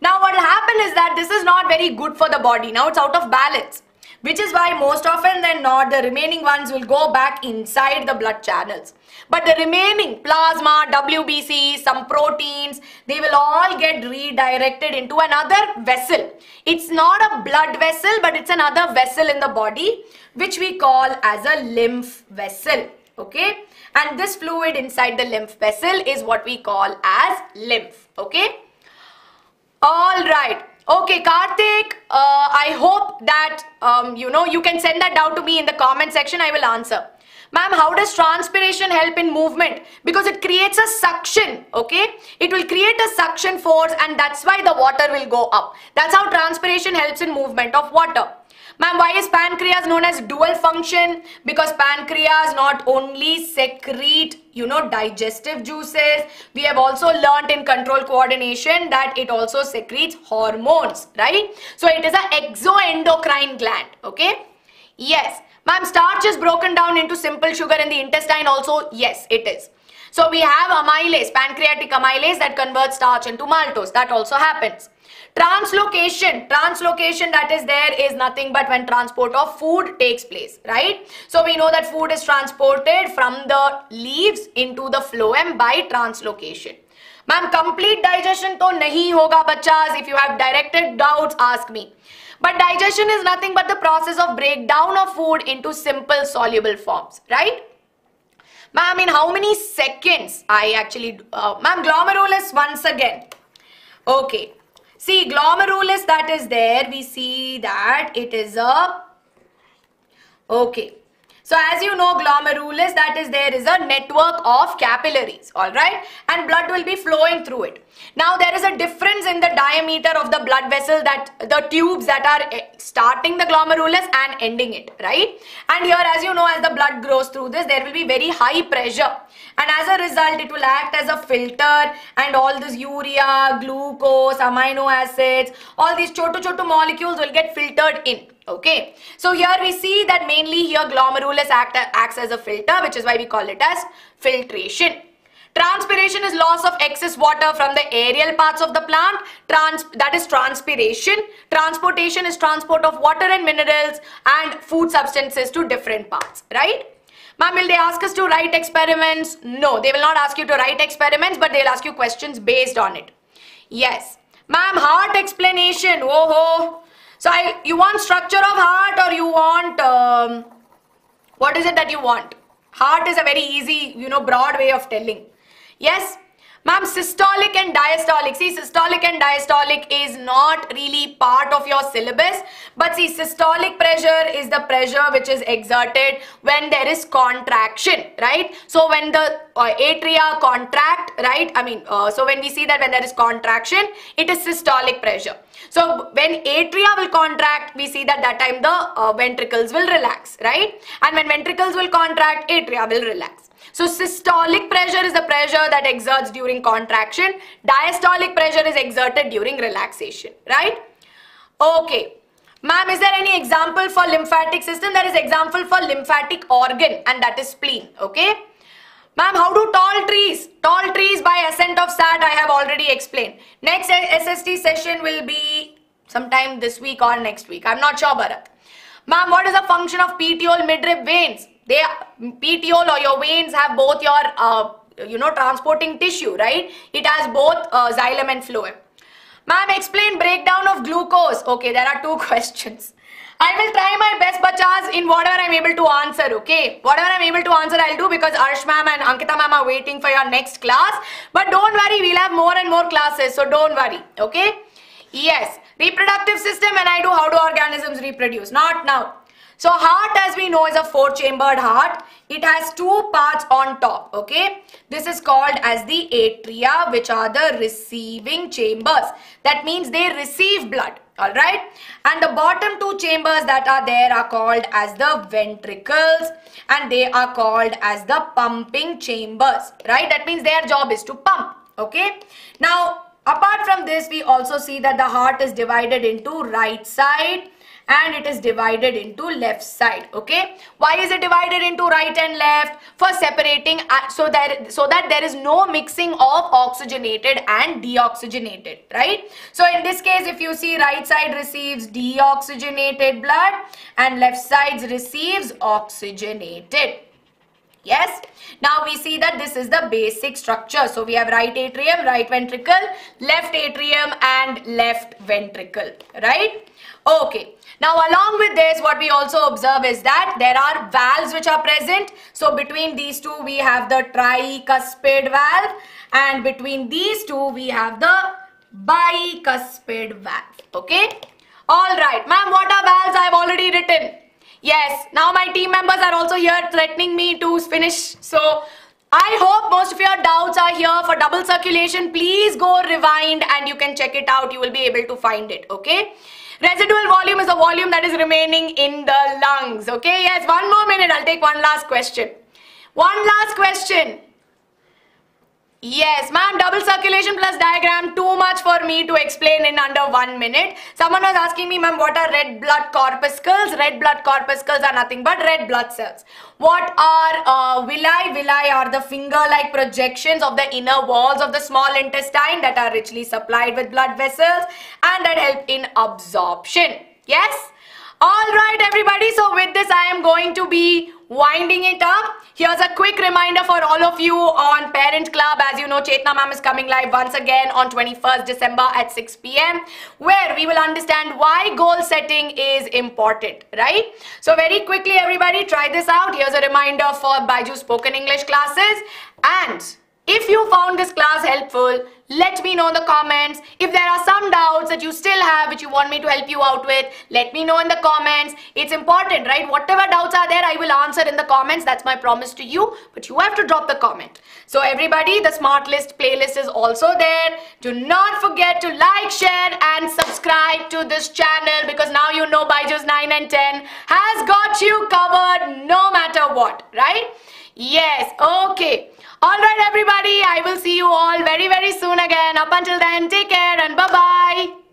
Now what will happen is that this is not very good for the body. Now it's out of balance which is why most often than not the remaining ones will go back inside the blood channels. But the remaining plasma, WBC, some proteins, they will all get redirected into another vessel. It's not a blood vessel but it's another vessel in the body which we call as a lymph vessel. Okay. And this fluid inside the lymph vessel is what we call as lymph. Okay. All right. Okay, Karthik, uh, I hope that, um, you know, you can send that down to me in the comment section. I will answer. Ma'am, how does transpiration help in movement? Because it creates a suction, okay? It will create a suction force and that's why the water will go up. That's how transpiration helps in movement of water. Ma'am, why is pancreas known as dual function? Because pancreas not only secrete, you know, digestive juices. We have also learnt in control coordination that it also secretes hormones, right? So it is an exoendocrine gland, okay? Yes. Ma'am, starch is broken down into simple sugar in the intestine also. Yes, it is. So we have amylase, pancreatic amylase that converts starch into maltose. That also happens. Translocation, translocation that is there is nothing but when transport of food takes place, right? So we know that food is transported from the leaves into the phloem by translocation. Ma'am, complete digestion to nahi hoga bachas. If you have directed doubts, ask me. But digestion is nothing but the process of breakdown of food into simple soluble forms, right? Ma'am, in how many seconds I actually, uh, ma'am, glomerulus once again. Okay, See, glomerulus that is there, we see that it is a, okay. So as you know, glomerulus that is there is a network of capillaries, alright? And blood will be flowing through it. Now there is a difference in the diameter of the blood vessel that the tubes that are eh, starting the glomerulus and ending it, right? And here as you know, as the blood grows through this, there will be very high pressure and as a result it will act as a filter and all this urea, glucose, amino acids, all these choto choto molecules will get filtered in Okay, so here we see that mainly here glomerulus act, acts as a filter, which is why we call it as filtration. Transpiration is loss of excess water from the aerial parts of the plant. Trans that is transpiration. Transportation is transport of water and minerals and food substances to different parts, right? Ma'am, will they ask us to write experiments? No, they will not ask you to write experiments, but they'll ask you questions based on it. Yes. Ma'am, heart explanation. Oh, ho. So I, you want structure of heart or you want, um, what is it that you want? Heart is a very easy, you know, broad way of telling. Yes. Ma'am, systolic and diastolic. See, systolic and diastolic is not really part of your syllabus. But see, systolic pressure is the pressure which is exerted when there is contraction, right? So when the uh, atria contract, right? I mean, uh, so when we see that when there is contraction, it is systolic pressure. So when atria will contract, we see that that time the uh, ventricles will relax, right? And when ventricles will contract, atria will relax. So systolic pressure is the pressure that exerts during contraction. Diastolic pressure is exerted during relaxation, right? Okay. Ma'am, is there any example for lymphatic system? There is example for lymphatic organ and that is spleen, okay? Ma'am, how do tall trees? Tall trees by ascent of sap I have already explained. Next SST session will be sometime this week or next week. I'm not sure, Bharat. Ma'am, what is the function of petiole midrib veins? They petiole or your veins have both your uh, you know transporting tissue, right? It has both uh, xylem and phloem. Ma'am, explain breakdown of glucose. Okay, there are two questions. I will try my best bachas in whatever I'm able to answer, okay? Whatever I'm able to answer, I'll do because Arsh ma'am and Ankita ma'am are waiting for your next class. But don't worry, we'll have more and more classes, so don't worry, okay? Yes, reproductive system and I do how do organisms reproduce? Not now. So heart as we know is a four chambered heart. It has two parts on top. Okay. This is called as the atria which are the receiving chambers. That means they receive blood. Alright. And the bottom two chambers that are there are called as the ventricles and they are called as the pumping chambers. Right. That means their job is to pump. Okay. Now apart from this we also see that the heart is divided into right side and it is divided into left side okay why is it divided into right and left for separating uh, so that so that there is no mixing of oxygenated and deoxygenated right so in this case if you see right side receives deoxygenated blood and left side receives oxygenated Yes. Now we see that this is the basic structure. So we have right atrium, right ventricle, left atrium and left ventricle. Right? Okay. Now along with this what we also observe is that there are valves which are present. So between these two we have the tricuspid valve and between these two we have the bicuspid valve. Okay. Alright. Ma'am what are valves I have already written. Yes. Now my team members are also here threatening me to finish. So I hope most of your doubts are here for double circulation. Please go rewind and you can check it out. You will be able to find it. Okay. Residual volume is the volume that is remaining in the lungs. Okay, yes, one more minute. I'll take one last question. One last question. Yes, ma'am, double circulation plus diagram, too much for me to explain in under one minute. Someone was asking me, ma'am, what are red blood corpuscles? Red blood corpuscles are nothing but red blood cells. What are uh, villi? Villi are the finger-like projections of the inner walls of the small intestine that are richly supplied with blood vessels and that help in absorption. Yes? Alright everybody, so with this I am going to be winding it up. Here's a quick reminder for all of you on Parent Club. As you know, Chetna Ma'am is coming live once again on 21st December at 6 p.m. where we will understand why goal setting is important, right? So very quickly everybody try this out. Here's a reminder for Byju spoken English classes and if you found this class helpful, let me know in the comments. If there are some doubts that you still have which you want me to help you out with, let me know in the comments. It's important, right? Whatever doubts are there, I will answer in the comments. That's my promise to you. But you have to drop the comment. So everybody, the Smart List playlist is also there. Do not forget to like, share and subscribe to this channel because now you know Byju's 9 and 10 has got you covered no matter what, right? Yes, okay. Alright everybody, I will see you all very very soon again. Up until then, take care and bye-bye.